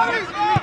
Bravo!